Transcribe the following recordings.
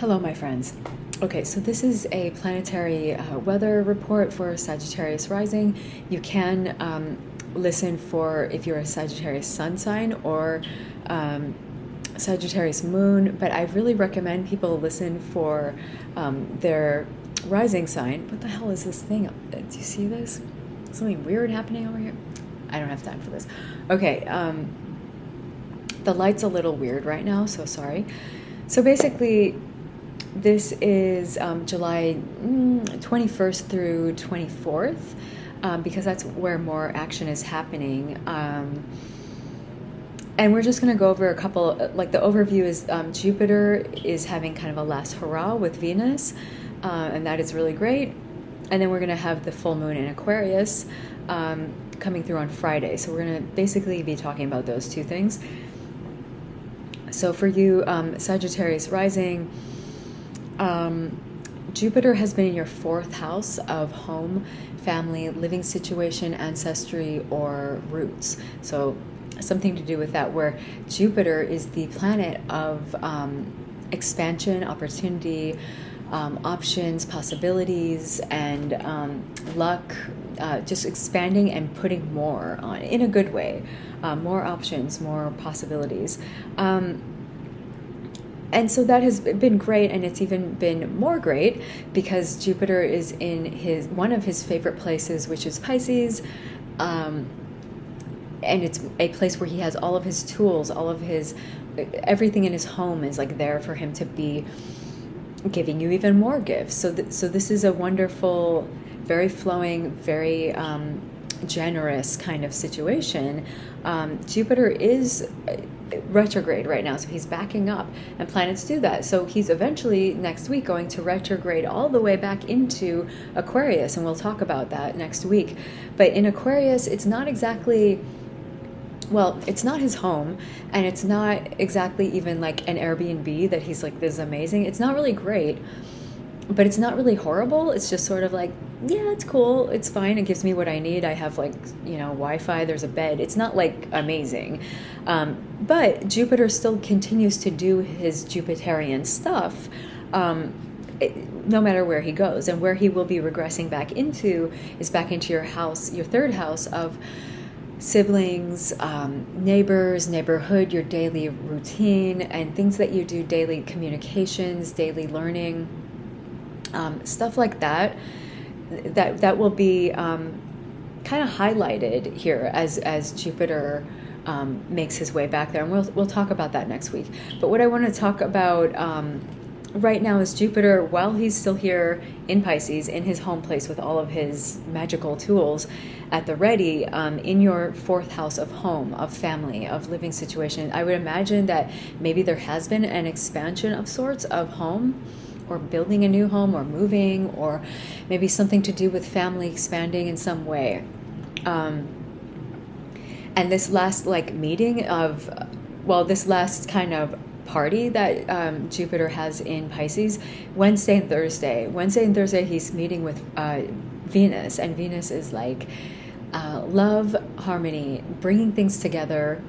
Hello, my friends. Okay, so this is a planetary uh, weather report for Sagittarius rising. You can um, listen for if you're a Sagittarius sun sign or um, Sagittarius moon, but I really recommend people listen for um, their rising sign. What the hell is this thing? Do you see this? Something weird happening over here? I don't have time for this. Okay, um, the light's a little weird right now, so sorry. So basically, this is um, July 21st mm, through 24th um, because that's where more action is happening. Um, and we're just going to go over a couple, like the overview is um, Jupiter is having kind of a last hurrah with Venus, uh, and that is really great. And then we're going to have the full moon in Aquarius um, coming through on Friday. So we're going to basically be talking about those two things. So for you, um, Sagittarius rising, um, Jupiter has been in your fourth house of home, family, living situation, ancestry, or roots. So, something to do with that, where Jupiter is the planet of um, expansion, opportunity, um, options, possibilities, and um, luck, uh, just expanding and putting more on in a good way, uh, more options, more possibilities. And so that has been great and it's even been more great because jupiter is in his one of his favorite places which is pisces. Um, and it's a place where he has all of his tools all of his everything in his home is like there for him to be giving you even more gifts. So th- so this is a wonderful very flowing very um, generous kind of situation. Um, jupiter is retrograde right now, so he's backing up, and planets do that. So he's eventually next week going to retrograde all the way back into Aquarius, and we'll talk about that next week. But in Aquarius, it's not exactly well, it's not his home, and it's not exactly even like an Airbnb that he's like, this is amazing. It's not really great, but it's not really horrible. It's just sort of like, yeah, it's cool. It's fine. It gives me what I need. I have like, you know, Wi Fi, there's a bed. It's not like amazing. Um, but Jupiter still continues to do his Jupiterian stuff. Um, it, no matter where he goes and where he will be regressing back into is back into your house your third house of siblings um, neighbors neighborhood your daily routine and things that you do daily communications daily learning um, stuff like that that that will be um, kind of highlighted here as as Jupiter um, makes his way back there, and we'll we'll talk about that next week. But what I want to talk about um, right now is Jupiter, while he's still here in Pisces, in his home place with all of his magical tools at the ready, um, in your fourth house of home, of family, of living situation. I would imagine that maybe there has been an expansion of sorts of home or building a new home or moving or maybe something to do with family expanding in some way. Um, and this last like meeting of, well, this last kind of party that um, Jupiter has in Pisces, Wednesday and Thursday. Wednesday and Thursday, he's meeting with uh, Venus, and Venus is like uh, love, harmony, bringing things together,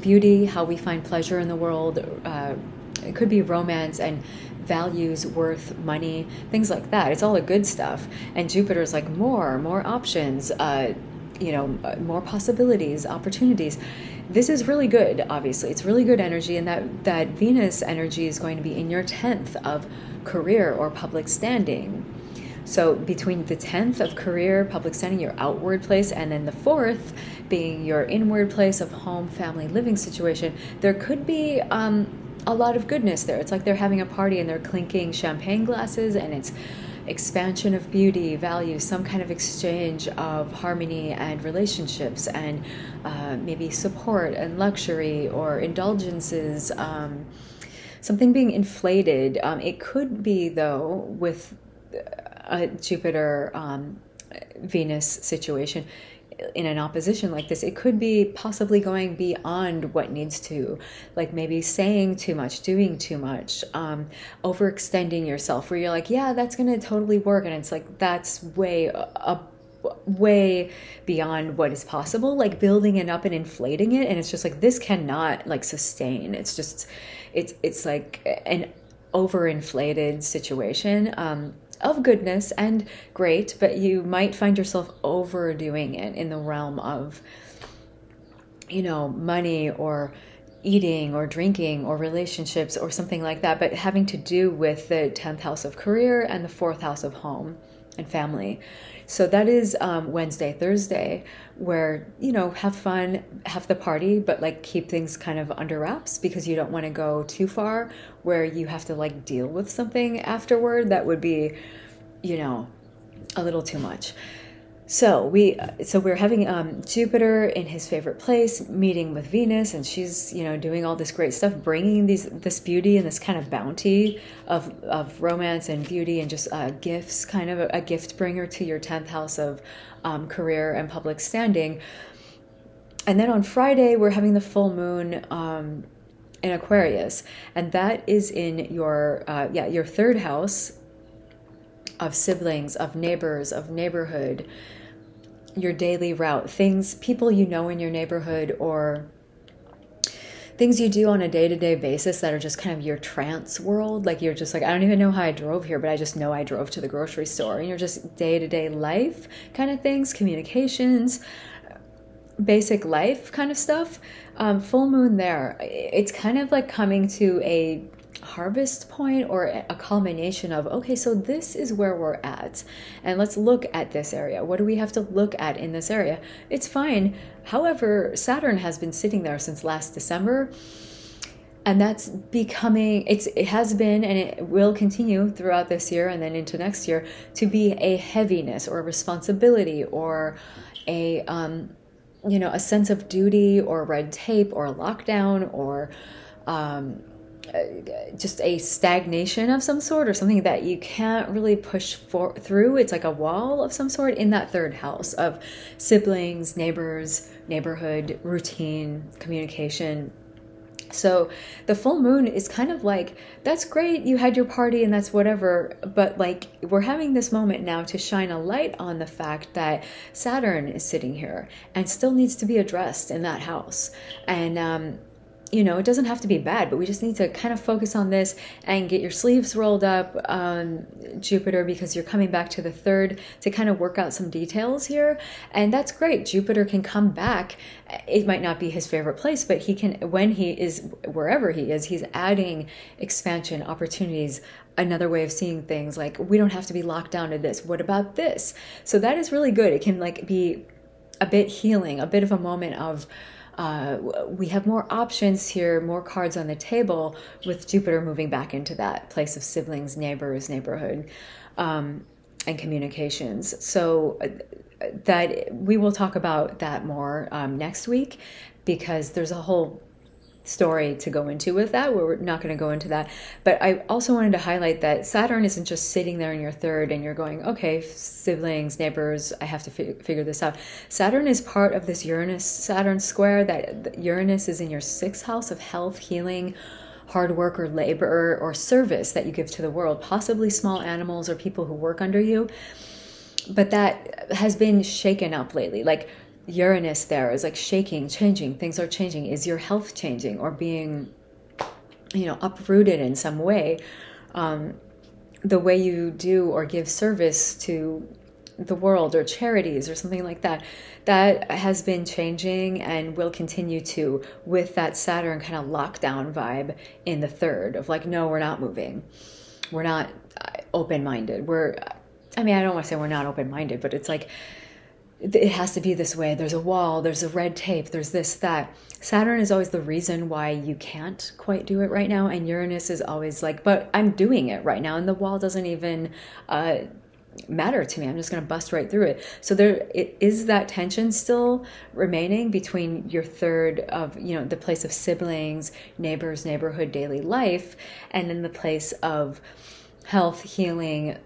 beauty, how we find pleasure in the world. Uh, it could be romance and values, worth, money, things like that. It's all the good stuff. And Jupiter's like more, more options, uh, you know, uh, more possibilities, opportunities. This is really good, obviously. It's really good energy, and that, that Venus energy is going to be in your 10th of career or public standing. So between the 10th of career, public standing, your outward place, and then the fourth being your inward place of home, family, living situation, there could be um, a lot of goodness there. It's like they're having a party and they're clinking champagne glasses and it's expansion of beauty, value, some kind of exchange of harmony and relationships, and uh, maybe support and luxury or indulgences. Um, something being inflated. Um, it could be, though, with a Jupiter um, Venus situation in an opposition like this, it could be possibly going beyond what needs to, like maybe saying too much, doing too much, um, overextending yourself, where you're like, yeah, that's to totally work. And it's like, that's way up way beyond what is possible like building it up and inflating it and it's just like this cannot like sustain it's just it's it's like an overinflated situation. Um, of goodness and great, but you might find yourself overdoing it in the realm of, you know, money or eating or drinking or relationships or something like that, but having to do with the 10th house of career and the fourth house of home and family. So that is um, Wednesday, Thursday, where, you know, have fun, have the party, but like keep things kind of under wraps because you don't want to go too far where you have to like deal with something afterward that would be, you know, a little too much. So we so we're having um, Jupiter in his favorite place, meeting with Venus, and she's you know doing all this great stuff, bringing these this beauty and this kind of bounty of of romance and beauty and just uh, gifts, kind of a, a, gift bringer to your tenth house of um, career and public standing. And then on Friday we're having the full moon. Um, in Aquarius, and that is in your uh, yeah your third house of siblings, of neighbors, of neighborhood, your daily route, things, people you know in your neighborhood, or things you do on a day to day basis that are just kind of your trance world. Like you're just like, I don't even know how I drove here, but I just know I drove to the grocery store. And you're just day to day life kind of things, communications, basic life kind of stuff. Um, full moon there, it's kind of like coming to a harvest point or a culmination of okay so this is where we're at. And let's look at this area. What do we have to look at in this area? It's fine. However saturn has been sitting there since last december and that's becoming it's it has been and it will continue throughout this year and then into next year to be a heaviness or a responsibility or a um you know a sense of duty or red tape or lockdown or um just a stagnation of some sort or something that you can't really push for through. It's like a wall of some sort in that third house of siblings neighbors neighborhood routine communication. So the full moon is kind of like that's great you had your party and that's whatever but like we're having this moment now to shine a light on the fact that saturn is sitting here and still needs to be addressed in that house. And um you know, it doesn't have to be bad, but we just need to kind of focus on this and get your sleeves rolled up, um, Jupiter, because you're coming back to the third to kind of work out some details here. And that's great. Jupiter can come back. It might not be his favorite place, but he can, when he is wherever he is, he's adding expansion, opportunities, another way of seeing things. Like, we don't have to be locked down to this. What about this? So that is really good. It can like be a bit healing, a bit of a moment of, uh, we have more options here, more cards on the table with Jupiter moving back into that place of siblings, neighbors, neighborhood, um, and communications. So uh, that we will talk about that more um, next week because there's a whole story to go into with that. We're not going to go into that. But I also wanted to highlight that Saturn isn't just sitting there in your third and you're going, okay, siblings, neighbors, I have to figure this out. Saturn is part of this Uranus Saturn square that Uranus is in your sixth house of health, healing, hard work or labor or service that you give to the world, possibly small animals or people who work under you. But that has been shaken up lately. Like Uranus there is like shaking, changing, things are changing. Is your health changing or being, you know, uprooted in some way? Um, the way you do or give service to the world or charities or something like that, that has been changing and will continue to with that Saturn kind of lockdown vibe in the third of like, no, we're not moving. We're not uh, open minded. We're, I mean, I don't want to say we're not open minded, but it's like, it has to be this way. There's a wall, there's a red tape, there's this, that. Saturn is always the reason why you can't quite do it right now. And Uranus is always like, but I'm doing it right now. And the wall doesn't even uh, matter to me. I'm just going to bust right through it. So there it is that tension still remaining between your third of, you know, the place of siblings, neighbors, neighborhood, daily life, and then the place of health, healing,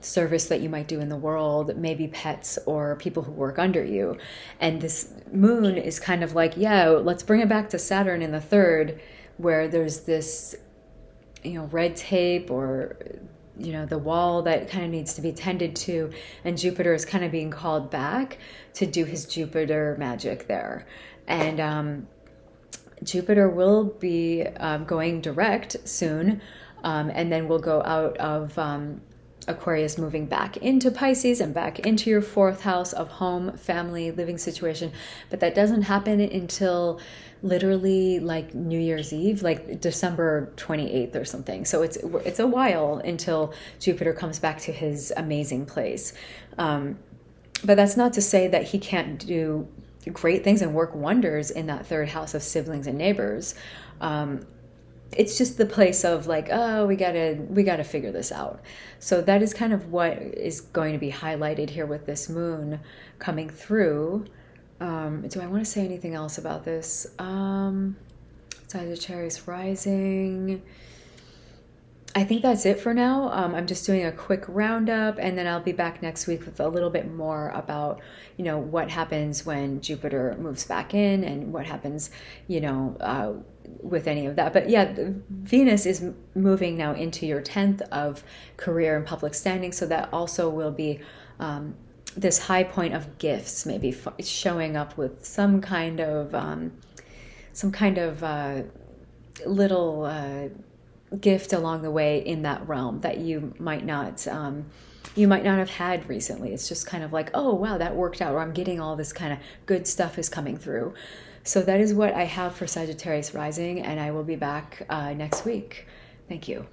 service that you might do in the world, maybe pets or people who work under you. And this moon is kind of like, yeah, let's bring it back to Saturn in the third, where there's this, you know, red tape or, you know, the wall that kind of needs to be tended to. And Jupiter is kind of being called back to do his Jupiter magic there. And, um, Jupiter will be um, going direct soon Um, and then we'll go out of um, Aquarius moving back into Pisces and back into your fourth house of home, family, living situation. But that doesn't happen until literally like New Year's Eve, like December 28th or something. So it's it's a while until Jupiter comes back to his amazing place. Um, but that's not to say that he can't do great things and work wonders in that third house of siblings and neighbors. Um, it's just the place of like oh we gotta we gotta figure this out. So that is kind of what is going to be highlighted here with this moon coming through. Um, do i want to say anything else about this? Um, sagittarius rising I think that's it for now. Um, I'm just doing a quick roundup, and then I'll be back next week with a little bit more about, you know, what happens when Jupiter moves back in, and what happens, you know, uh, with any of that. But yeah, Venus is moving now into your tenth of career and public standing, so that also will be um, this high point of gifts, maybe showing up with some kind of um, some kind of uh, little. Uh, gift along the way in that realm that you might not um, you might not have had recently. It's just kind of like oh wow that worked out or i'm getting all this kind of good stuff is coming through. So that is what i have for sagittarius rising and i will be back uh, next week. Thank you